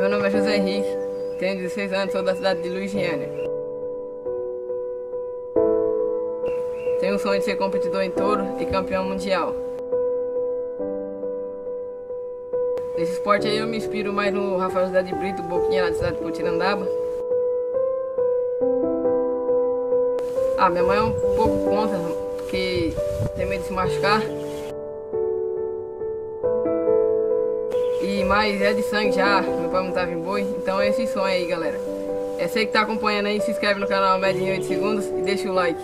Meu nome é José Henrique, tenho 16 anos, sou da cidade de Luisiana. Tenho o sonho de ser competidor em touro e campeão mundial. Nesse esporte aí eu me inspiro mais no Rafael José de Brito, Boquinha lá da cidade de Cotirandaba. Ah, minha mãe é um pouco contra, porque tem medo de se machucar. mais mas é de sangue já, meu pai não tava em boi, então é esse sonho aí, galera. É você que tá acompanhando aí, se inscreve no canal Média em 8 Segundos e deixa o like.